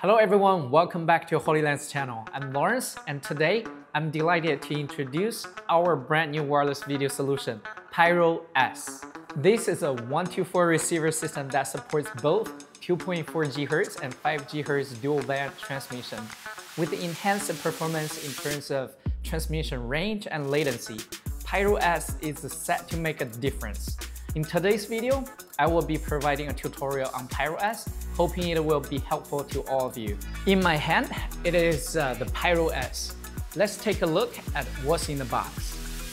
Hello everyone, welcome back to Hollyland's channel. I'm Lawrence and today I'm delighted to introduce our brand new wireless video solution, Pyro S. This is a 124 receiver system that supports both 2.4 GHz and 5 GHz dual band transmission with enhanced performance in terms of transmission range and latency. Pyro S is set to make a difference. In today's video, I will be providing a tutorial on Pyro S, hoping it will be helpful to all of you. In my hand, it is uh, the Pyro S. Let's take a look at what's in the box.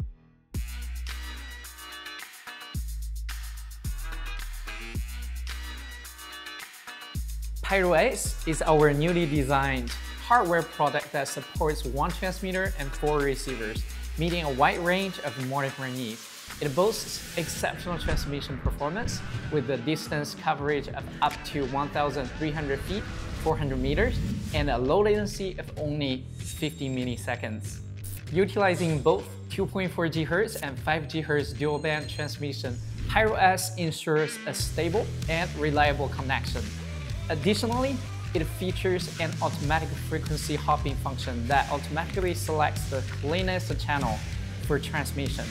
Pyro S is our newly designed hardware product that supports one transmitter and four receivers, meeting a wide range of monitoring needs. It boasts exceptional transmission performance with a distance coverage of up to 1,300 feet, 400 meters, and a low latency of only 50 milliseconds. Utilizing both 2.4 GHz and 5 GHz dual band transmission, Pyro S ensures a stable and reliable connection. Additionally, it features an automatic frequency hopping function that automatically selects the cleanest channel for transmission.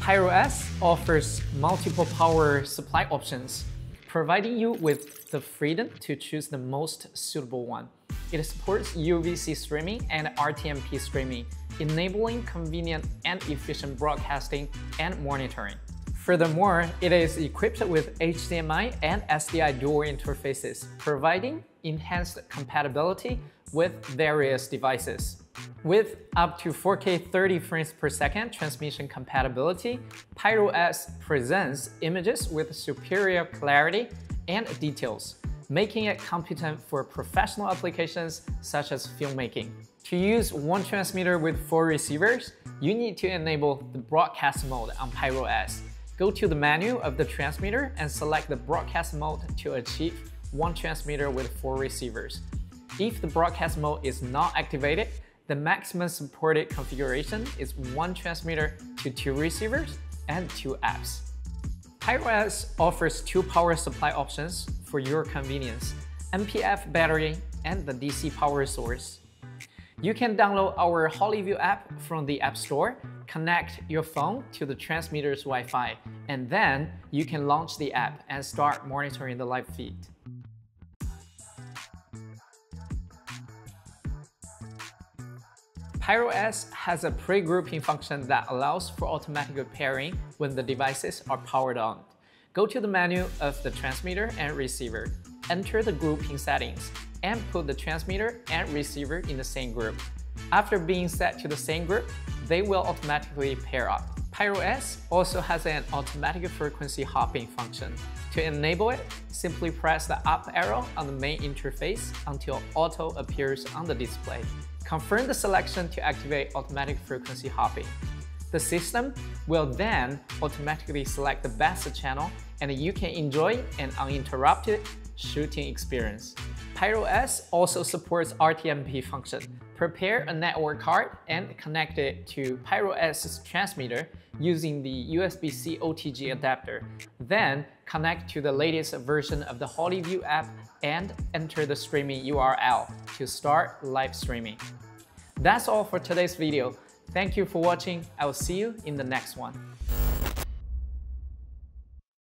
Pyro S offers multiple power supply options, providing you with the freedom to choose the most suitable one. It supports UVC streaming and RTMP streaming, enabling convenient and efficient broadcasting and monitoring. Furthermore, it is equipped with HDMI and SDI dual interfaces, providing enhanced compatibility with various devices. With up to 4K 30 frames per second transmission compatibility, Pyro S presents images with superior clarity and details, making it competent for professional applications such as filmmaking. To use one transmitter with four receivers, you need to enable the broadcast mode on Pyro S. Go to the menu of the transmitter and select the broadcast mode to achieve one transmitter with four receivers. If the broadcast mode is not activated, the maximum supported configuration is one transmitter to two receivers and two apps. PyroS offers two power supply options for your convenience, NP-F battery and the DC power source. You can download our HollyView app from the App Store, connect your phone to the transmitter's Wi-Fi, and then you can launch the app and start monitoring the live feed. Pyro S has a pre-grouping function that allows for automatic pairing when the devices are powered on. Go to the menu of the transmitter and receiver, enter the grouping settings, and put the transmitter and receiver in the same group. After being set to the same group, they will automatically pair up. Pyro S also has an automatic frequency hopping function. To enable it, simply press the up arrow on the main interface until auto appears on the display. Confirm the selection to activate automatic frequency hopping. The system will then automatically select the best channel and you can enjoy an uninterrupted shooting experience. Pyro S also supports RTMP function. Prepare a network card and connect it to Pyro S's transmitter using the USB-C OTG adapter. Then connect to the latest version of the HollyView app and enter the streaming URL to start live streaming. That's all for today's video. Thank you for watching. I will see you in the next one.